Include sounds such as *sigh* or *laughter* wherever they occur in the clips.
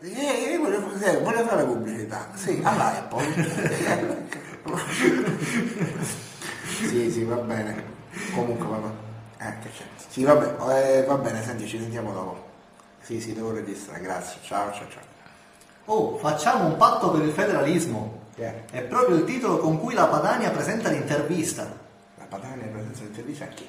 Eh, io voglio, eh, voglio fare pubblicità, sì, all'Apple. *laughs* sì, sì, va bene. Comunque, vabbè. Eh, che c'è? Sì, vabbè, eh, va bene, senti, ci sentiamo dopo. Sì, sì, devo registrare, grazie. Ciao, ciao, ciao. Oh, facciamo un patto per il federalismo. Yeah. È proprio il titolo con cui la Padania presenta l'intervista. La Padania presenza l'intervista a chi?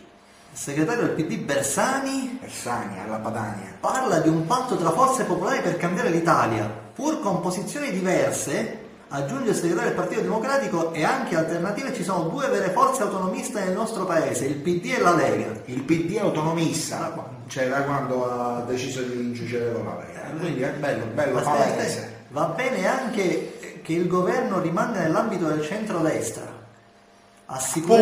Il segretario del PD Bersani Bersani, alla Padania. parla di un patto tra forze popolari per cambiare l'Italia, pur con posizioni diverse, aggiunge il segretario del Partito Democratico e anche alternative ci sono due vere forze autonomiste nel nostro paese, il PD e la Lega. Il PD è autonomista, cioè da quando ha deciso di vincere con la Lega. Quindi è bello, bello aspetta, palese. Va bene anche che il governo rimanga nell'ambito del centro-destra.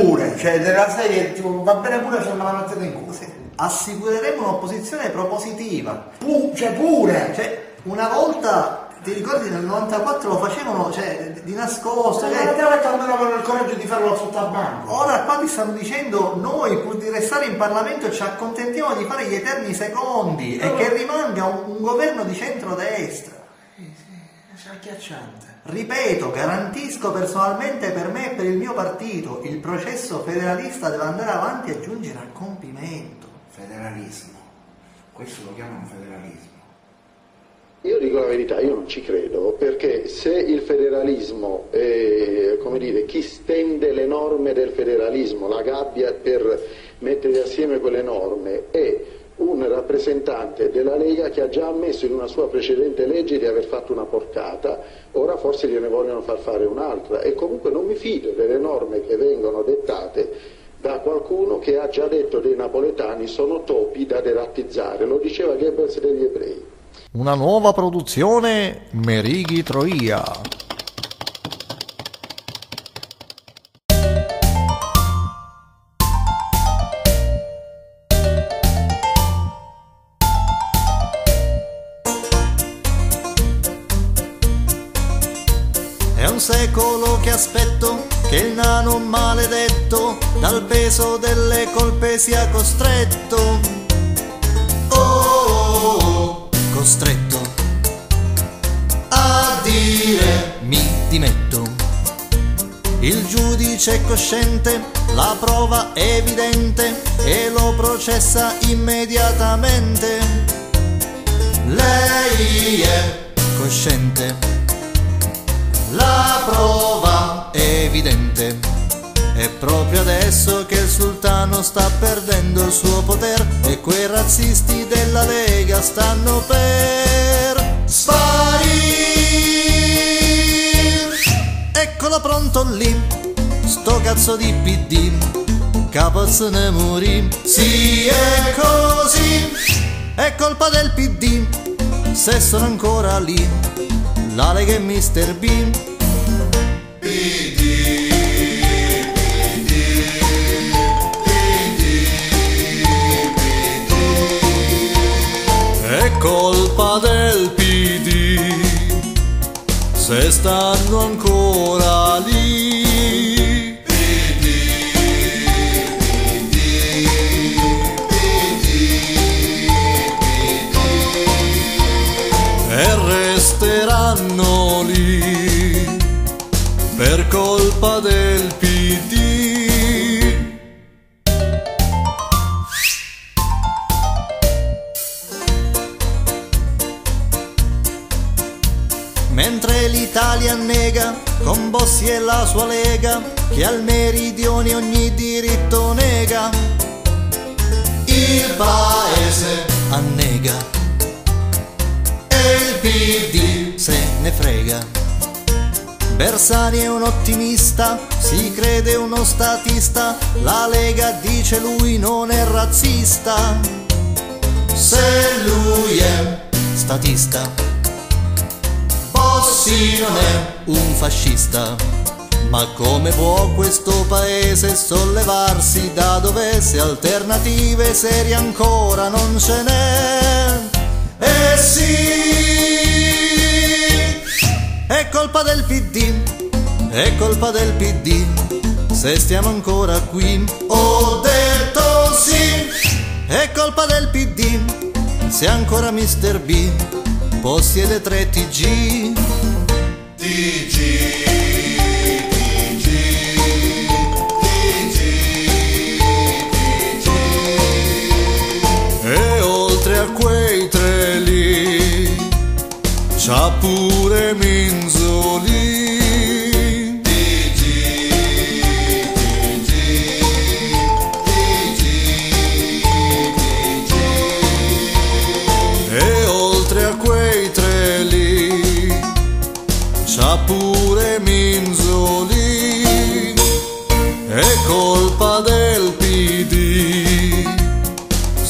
Pure, cioè della serie tipo, va bene pure se la mettete in culo. Assicureremo un'opposizione propositiva. Pu- cioè pure! Cioè, una volta, ti ricordi nel 94 lo facevano cioè, di nascosto. Cioè, non avete almeno avevano il coraggio di farlo sotto al banco. Ora qua ti stanno dicendo noi pur di restare in Parlamento ci accontentiamo di fare gli eterni secondi e che rimanga un, un governo di centrodestra. È agghiacciante. Ripeto, garantisco personalmente per me e per il mio partito, il processo federalista deve andare avanti e giungere a compimento. Federalismo. Questo lo chiamano federalismo. Io dico la verità, io non ci credo, perché se il federalismo, è, come dire, chi stende le norme del federalismo, la gabbia per mettere assieme quelle norme, è un rappresentante della Lega che ha già ammesso in una sua precedente legge di aver fatto una porcata, ora forse gliene vogliono far fare un'altra e comunque non mi fido delle norme che vengono dettate da qualcuno che ha già detto dei napoletani sono topi da derattizzare, lo diceva Goebbels degli ebrei. Una nuova produzione Merighi Troia. Un secolo che aspetto che il nano maledetto dal peso delle colpe sia costretto. Oh, oh, oh, costretto a dire mi dimetto. Il giudice è cosciente, la prova evidente e lo processa immediatamente. Lei è cosciente. La prova è evidente. È proprio adesso che il sultano sta perdendo il suo potere e quei razzisti della Lega stanno per sparire. Eccolo pronto lì, sto cazzo di PD, capo ne morì. Sì, è così, è colpa del PD, se sono ancora lì, la Lega e Mr. Bean. È colpa del PD se stanno ancora per colpa del PD. Mentre l'Italia nega con Bossi e la sua lega che al meridione ogni diritto nega, il paese annega e il PD se ne frega. Bersani è un ottimista, si crede uno statista, la Lega dice lui non è razzista. Se lui è statista, Bossi non è un fascista. Ma come può questo paese sollevarsi da dove se alternative serie ancora non ce n'è? Eh sì! colpa del PD, è colpa del PD, se stiamo ancora qui. Ho detto sì, è colpa del PD, se ancora Mr. B possiede 3 TG. TG.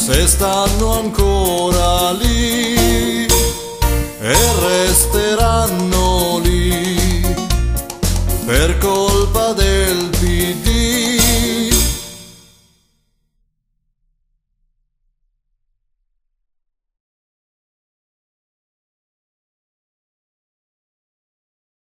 se stanno ancora lì e resteranno lì per colpa del